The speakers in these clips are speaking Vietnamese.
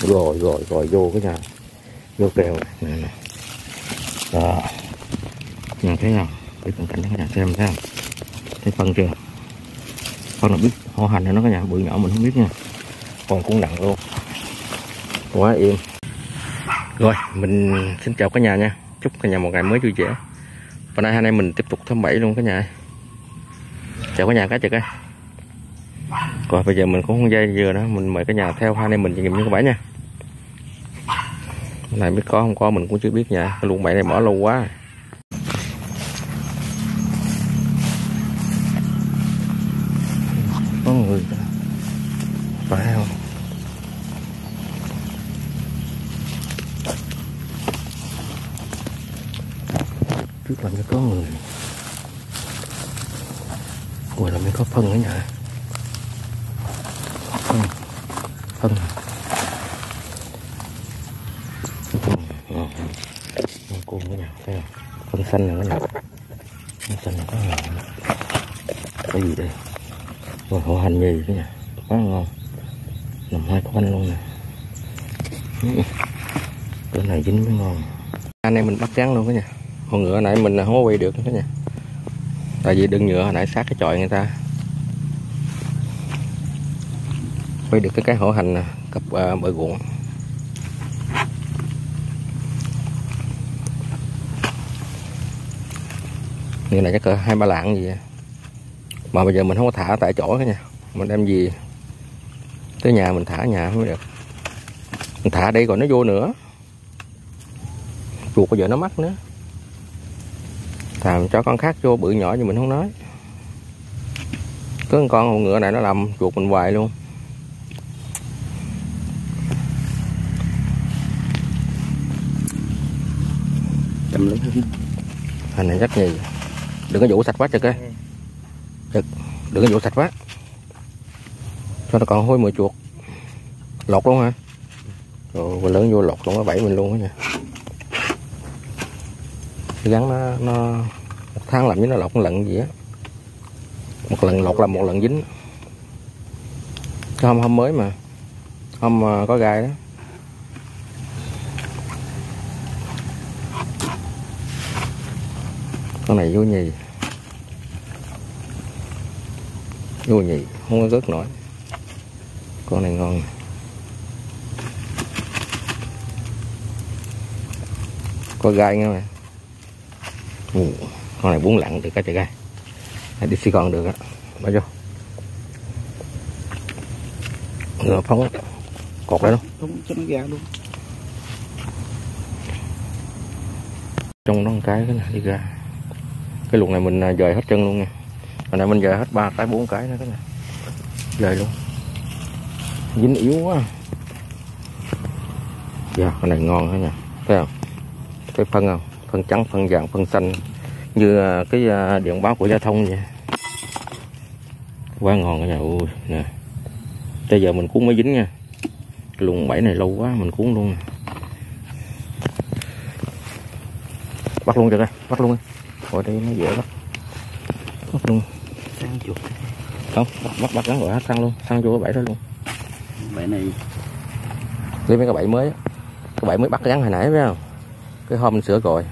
rồi rồi rồi, vô cái nhà. Vô kèo. Này nè đó. Nhìn thấy không? Để cận cảnh cho nhà xem thấy không thấy phân chưa? Phân là biết hoa hành này nó cái nhà? Bự nhỏ mình không biết nha. Còn cũng nặng luôn. Quá im. Rồi, mình xin chào cả nhà nha. Chúc cả nhà một ngày mới vui vẻ. Và nay hôm nay mình tiếp tục thăm bảy luôn cả nhà chào cả nhà cá trực ơi rồi, bây giờ mình cũng không dây dừa nữa. Mình mời cả nhà theo hai anh em mình trải nghiệm như các bạn nha. Này biết có, không có mình cũng chưa biết nha. Cái luồng bậy này mở lâu quá. Có người phải không? Trước làm mới có người. Rồi làm mới có phân ở nhà phân Ờ, con cua cái nhà thấy không phân xanh này cái nhà phân xanh này có là cái gì đây? Rồi họ hành gì cái nhà quá ngon. Nằm hai con luôn nè. Cái này dính mới ngon. Anh em mình bắt trắng luôn cái nhà con ngựa nãy mình không có quay được cái nhà tại vì đừng nhựa hồi nãy sát cái chọi người ta quay được cái cái hổ hành nè cặp à, uh, bờ ruộng. Như này chắc cỡ hai ba lạng gì mà bây giờ mình không có thả tại chỗ cái nha. Mình đem gì tới nhà mình thả nhà mới được. Mình thả đây rồi nó vô nữa. Chuột bây giờ nó mắc nữa. Thà cho con khác vô bự nhỏ như mình không nói. Cứ con con ngựa này nó làm chuột mình hoài luôn. Chậm lớn hình này rất nhiều. Đừng có vũ sạch quá trực ơi. Trực, đừng có vũ sạch quá. Cho nó còn hôi mùi chuột. Lột luôn hả? Rồi mình lớn vô lột luôn nó bẫy mình luôn á nha. Gắn nó nó một tháng làm với nó lột một lần gì á. Một lần lột là một lần dính. Cái hôm hôm mới mà. Hôm ờ, có gai đó. Con này vô nhì. Vô nhì không có rớt nổi. Con này ngon. Có gai nghe ừ, con này bún lặn được cái trời gai. Đi xì con được á bỏ vô. Rồi phóng cột lại luôn. Không cho nó ra luôn. Trong đó một cái cái này đi ra cái luồng này mình à, dời hết chân luôn nha. Hồi nãy mình dời hết ba cái, bốn cái nữa cái này. Dời luôn. Dính yếu quá. Dạ cái này ngon hết nha. Thấy không? Cái phân không? Phân trắng, phân vàng, phân xanh. Như à, cái à, điện báo của giao thông vậy. Quá ngon cả nhà ui, nè. Bây giờ mình cuốn mới dính nha. Luồng bảy này lâu quá, mình cuốn luôn nè. bắt luôn cho đây bắt luôn đi ngồi đây nó dễ bắt bắt luôn. Sang chuột. Không bắt bắt bắt rồi hết xăng luôn. Xăng vô cái bẫy đó luôn. Bãi này. Lấy mấy cái bẫy mới cái bẫy mới bắt gắn hồi nãy phải không? Cái hôm mình sửa rồi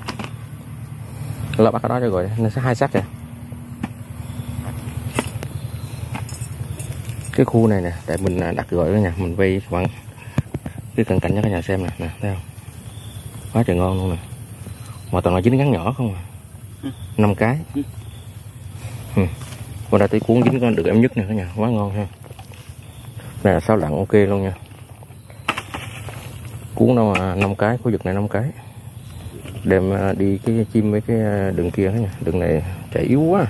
là bắt cái đó cho rồi nó sẽ hai sắc kìa. Cái khu này nè tại mình à, đặt rồi đó nha mình vây khoảng cái cận cảnh cho cả nhà xem nè nè thấy không? Quá trời ngon luôn nè. Mà toàn là dính gắn nhỏ không à năm cái. Ừ. qua con đã thấy cuốn dính con được em nhất nè cả nhà quá ngon ha. Này là sao lặn ok luôn nha. Cuốn đâu mà năm cái, khu vực này năm cái. Đem à, đi cái chim mấy cái à, đường kia đó nha. Đường này chạy yếu quá.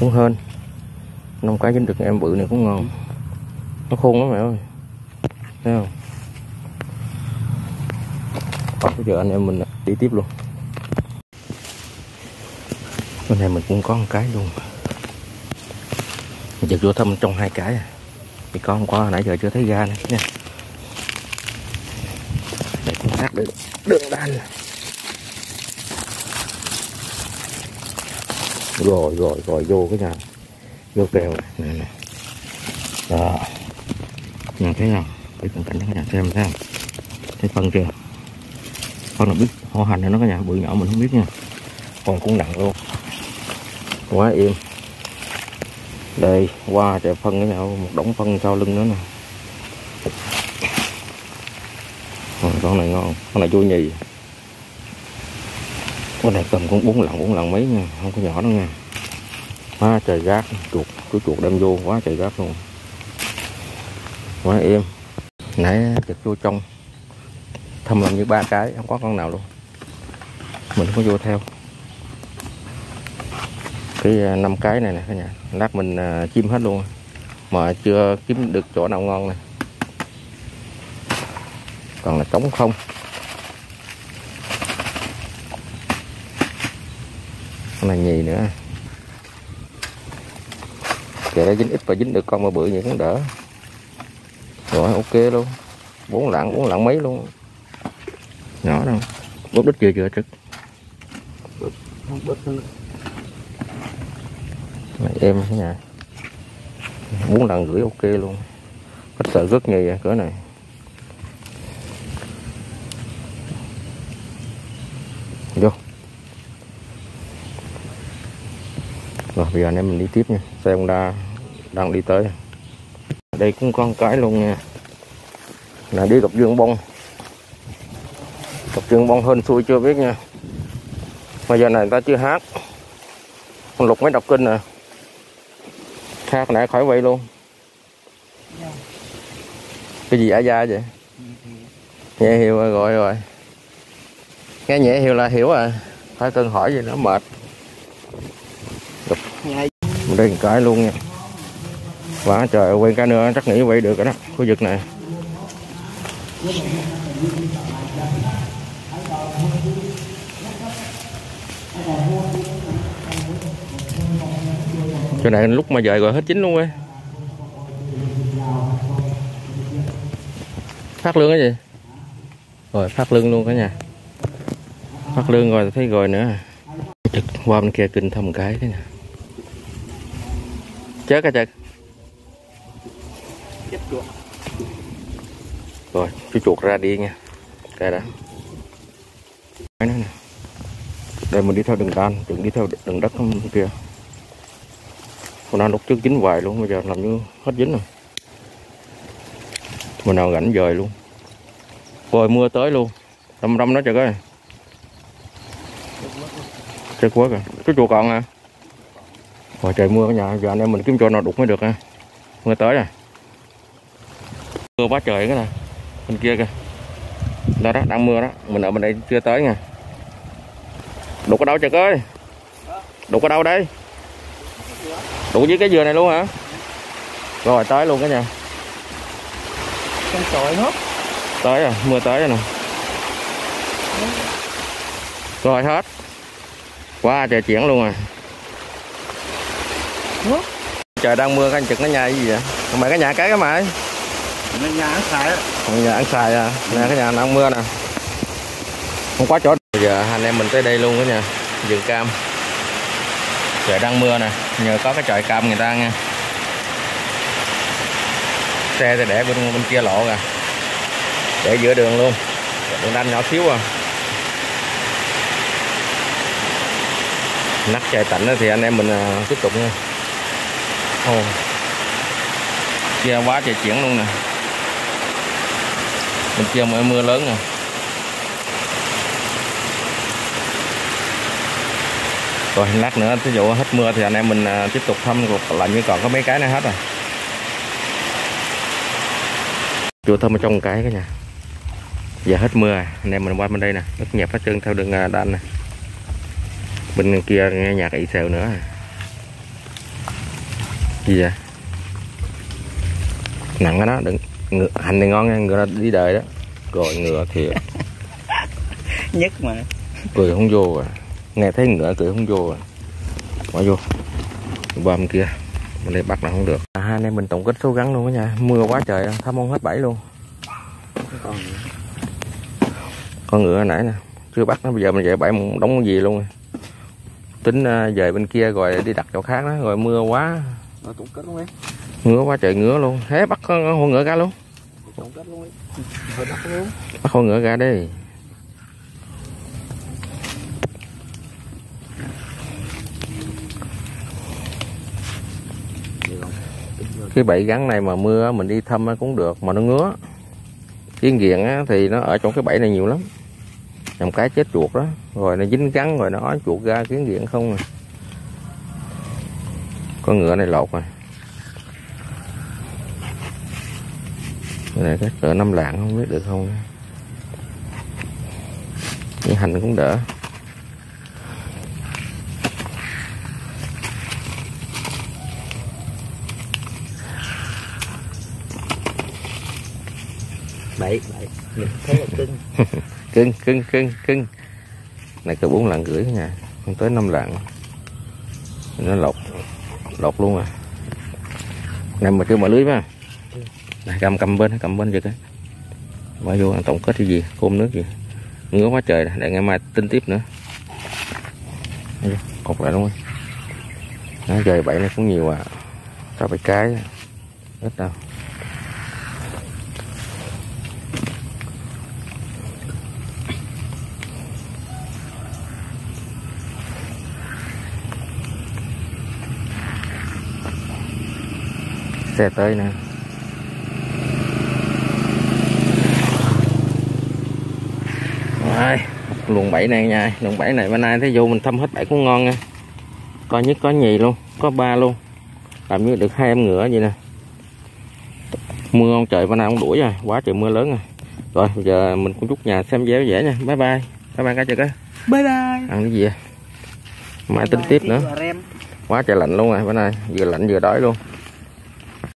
Cũng hên. Năm cái dính được em bự này cũng ngon. Nó khôn lắm mẹ ơi. Thấy không? Còn bây giờ anh em mình đi tiếp luôn. Bên này mình cũng có một cái luôn. Mình giật vô thăm trong hai cái à. Thì có không có nãy giờ chưa thấy ra nữa nha. Để cũng sát được đường đan rồi rồi rồi, vô cái nhà. Vô kèo. Này nè nè. Đó. Nhà thấy không? Để cận cảnh các cả nhà xem. Thấy không? Thấy phân chưa? Con là biết ho hành này nó cả nhà bự nhỏ mình không biết nha. Còn cũng nặng luôn. Quá im. Đây qua trời phân cái nào một đống phân sau lưng nữa nè. Rồi, con này ngon con này chua nhì. Con này cầm cũng bốn lần bốn lần mấy nha không có nhỏ đâu nha. Quá trời gác chuột chú chuột đem vô quá trời gác luôn. Quá em nãy thịt vô trong thâm lòng như ba cái, không có con nào luôn. Mình không có vô theo. Cái à, năm cái này nè cả nhà, lát mình à, chim hết luôn. Mà chưa kiếm được chỗ nào ngon này. Còn là trống không. Con này nhì nữa. Kệ đã dính ít và dính được con mà bự vậy cũng đỡ. Rồi, ok luôn. Bốn lạng bốn lạng mấy luôn nhỏ đâu. Bóp đít chưa chưa trực. Này em thế nhà bốn lần gửi ok luôn. Hết sợ rất nhì à, cỡ này. Vô. Rồi bây giờ anh em mình đi tiếp nha. Xe Honda đang đi tới. Đây cũng con cái luôn nha. Là đi gặp dương bông tập trung bông hơn, xui chưa biết nha. Bây giờ này người ta chưa hát. Con lục mấy đọc kinh nè. Khác nãy khỏi vậy luôn. Cái gì ả da vậy? Nhẹ hiểu rồi à, gọi rồi. Nghe nhẹ hiểu là hiểu à. Phải cần hỏi gì nữa, mệt. Ngay Mình đây một cái luôn nha. Quá trời quên cái nữa, chắc nghĩ vậy được rồi đó, Khu vực này. Chỗ này lúc mà dời rồi hết chín luôn á Phát lương cái gì Rồi phát lương luôn cả nhà. Phát lương rồi thấy rồi nữa. Trực qua bên kia kinh thăm cái thế nè chết cả chuột rồi chú chuột ra đi nha. Đây đã Cái nữa nè đây mình đi theo đường đan đừng đi theo đường đất bên kia con nay lúc trước dính hoài luôn bây giờ làm như hết dính rồi mình nào rảnh dời luôn rồi mưa tới luôn râm râm đó trời ơi chết quá rồi cái chùa còn à Rồi trời mưa cả nhà, giờ anh em mình kiếm chỗ nào đục mới được ha. Mưa tới rồi. Mưa quá trời cái này, Bên kia kìa. Đó đó, đang mưa đó. Mình ở bên đây chưa tới nha. Đục ở đâu trời ơi? Đục ở đâu đây? Đục dưới cái dừa này luôn hả? Rồi tới luôn cả nhà. sỏi hết Tới rồi, mưa tới rồi nè. Rồi hết. Quá trời chuyển luôn à. Ủa? Trời đang mưa canh chừng nó nhà gì vậy? Mày cái nhà cái cái mày. nhà ăn xài nhà ăn xài à. Nè cái nhà đang mưa nè. Không quá chỗ. Bây giờ anh em mình tới đây luôn đó nha. Vườn cam. Trời đang mưa nè. Nhờ có cái trời cam người ta nha. Xe thì để bên bên kia lộ kìa. Để giữa đường luôn. Đường đanh nhỏ xíu à. Nắp trời tạnh đó thì anh em mình à, tiếp tục nha. Ồ. Kia quá trời chuyển luôn nè. Bên kia mưa mưa lớn rồi. Rồi lát nữa thí dụ hết mưa thì anh em mình à, tiếp tục thăm cuộc là như còn có mấy cái này hết rồi. Chưa thăm ở trong một cái cái nhà. Giờ hết mưa rồi, anh em mình qua bên đây nè, đất nhẹp hết trơn theo đường à, đan nè. Bên kia nghe nhạc ị xèo nữa. Gì vậy? Nặng cái đó, đừng ngựa, hành này ngon nha, ngựa đi đời đó. Rồi ngựa thiệt. nhất mà cười không vô à nghe thấy ngựa cười không vô bỏ vô. Bên kia. Bên đây bắt là không được. À, hai anh em mình tổng kết số gắn luôn đó nha. Mưa quá trời thăm không hết bảy luôn. Còn con ngựa nãy nè chưa bắt nó bây giờ mình về bảy một đống gì luôn. Tính à, về bên kia rồi đi đặt chỗ khác đó rồi mưa quá. Nó cũng kết luôn ấy. Ngứa quá trời ngứa luôn. Thế bắt con ngựa ra luôn. Luôn. bắt con ngựa ra đi cái bẫy gắn này mà mưa mình đi thăm cũng được, mà nó ngứa. Kiến nghiện thì nó ở trong cái bẫy này nhiều lắm. Nhầm cái chết chuột đó, rồi nó dính gắn rồi nó ói chuột ra kiến nghiện không à. con ngựa này lột rồi. Cái này cái cỡ năm lạng, không biết được không. Cái hành cũng đỡ. Là cưng. cưng cưng cưng cưng. Này cỡ bốn lạng rưỡi nha. Không tới năm lạng. Nó lột lột luôn à. Này mà kêu mở lưới mà này, cầm cầm bên cầm bên vậy cái. Bỏ vô, tổng kết cái gì? Cơm nước gì? Ngứa quá trời này để ngày mai tính tiếp nữa. Cột lại luôn nó trời bảy này cũng nhiều à. Tao phải cái ít đâu. Xe tới nè. Rồi luồng bảy này nha luồng bảy này bữa nay thấy vô mình thăm hết bảy cũng ngon nha. Có nhất có nhì luôn có ba luôn. Làm như được hai em ngựa vậy nè. Mưa không trời bữa nay không đuổi rồi quá trời mưa lớn rồi. Rồi bây giờ mình cũng chút nhà xem véo dễ nha. Bye bye. Bye bye cả trời cái Bye bye. ăn cái gì vậy? Mai tính tiếp nữa. quá trời lạnh luôn rồi bữa nay vừa lạnh vừa đói luôn